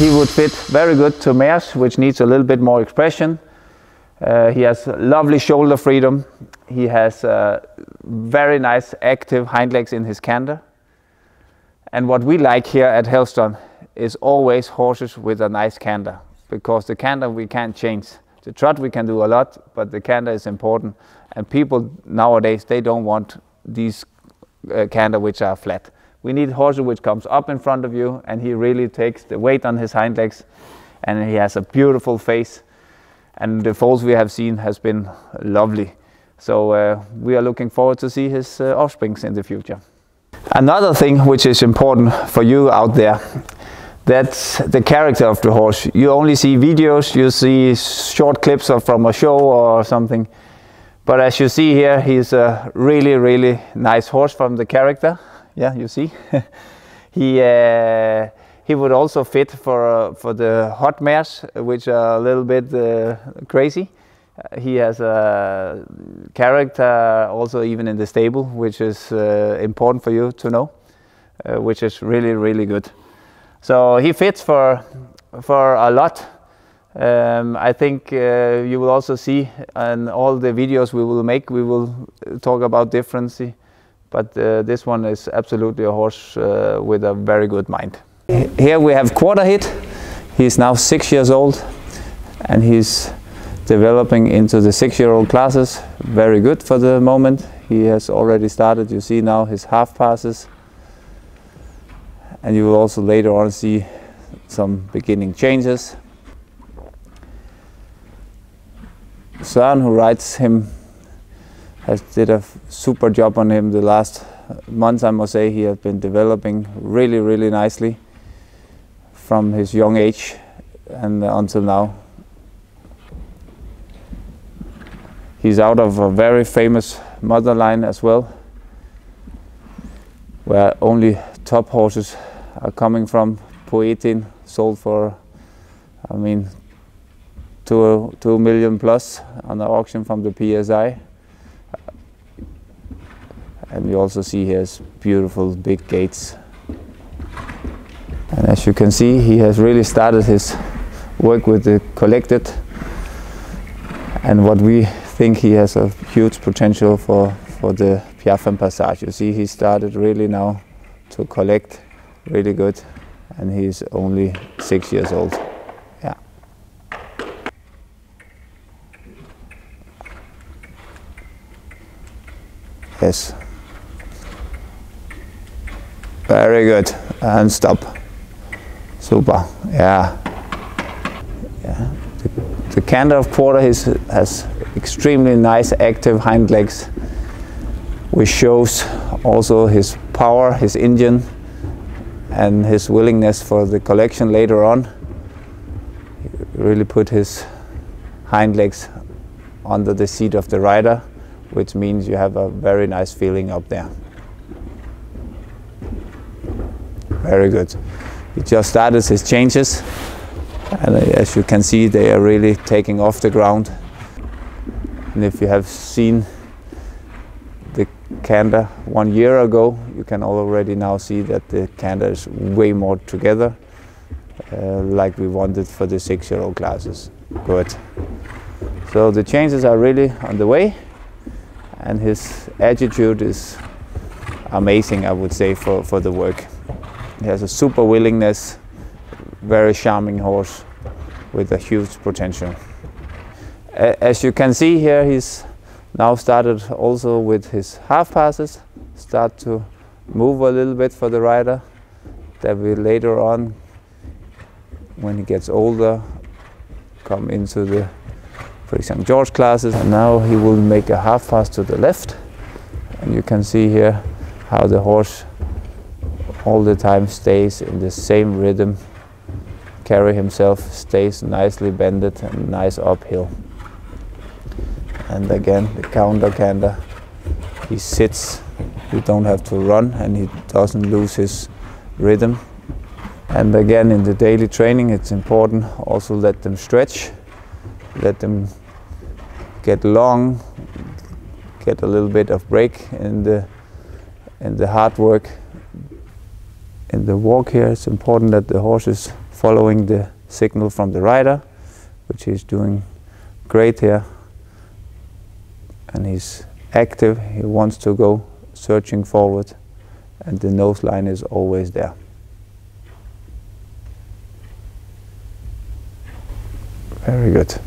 he would fit very good to mares, which needs a little bit more expression. Uh, he has lovely shoulder freedom. He has uh, very nice active hind legs in his canter. And what we like here at Helgstrand is always horses with a nice canter because the canter we can't change. The trot we can do a lot, but the canter is important. And people nowadays, they don't want these uh, canter which are flat. We need horses which comes up in front of you and he really takes the weight on his hind legs and he has a beautiful face and the foals we have seen has been lovely. So uh, we are looking forward to see his uh, offsprings in the future. Another thing which is important for you out there, that's the character of the horse. You only see videos, you see short clips from a show or something. But as you see here, he's a really, really nice horse from the character. Yeah, you see. he uh, he would also fit for uh, for the hot mares, which are a little bit uh, crazy. He has a character also even in the stable, which is important for you to know, which is really really good. So he fits for for a lot. Um, I think uh, you will also see in all the videos we will make, we will talk about difference. But uh, this one is absolutely a horse uh, with a very good mind. Here we have Quaterhit. He's now six years old and he's developing into the six-year-old classes. Very good for the moment. He has already started. You see now his half passes. And you will also later on see some beginning changes. Søren, who rides him, has did a super job on him the last months. I must say he has been developing really, really nicely from his young age and until now. He's out of a very famous mother line as well, where only top horses are coming from. Poetin sold for, I mean, two, two million plus on the auction from the PSI. And you also see he has beautiful big gaits. And as you can see, he has really started his work with the collected. And what we think he has a huge potential for, for the Piaffe and Passage. You see, he started really now to collect really good. And he's only six years old. Yes. Very good. And stop. Super. Yeah. Yeah. The, the of quarter has extremely nice active hind legs, which shows also his power, his engine, and his willingness for the collection later on. He really put his hind legs under the seat of the rider which means you have a very nice feeling up there. Very good. He just started his changes and as you can see they are really taking off the ground. And if you have seen the canter one year ago, you can already now see that the canter is way more together uh, like we wanted for the six-year-old classes. Good. So the changes are really on the way and his attitude is amazing, I would say, for, for the work. He has a super willingness, very charming horse with a huge potential. As you can see here, he's now started also with his half passes, start to move a little bit for the rider. That will later on, when he gets older, come into the for example, George classes. And now he will make a half pass to the left. And you can see here how the horse all the time stays in the same rhythm, carry himself, stays nicely bended and nice uphill. And again, the counter canter, he sits, you don't have to run and he doesn't lose his rhythm. And again, in the daily training, it's important also let them stretch, let them get long, get a little bit of break in the in the hard work in the walk here, it's important that the horse is following the signal from the rider, which he's doing great here. And he's active, he wants to go searching forward, and the nose line is always there. Very good.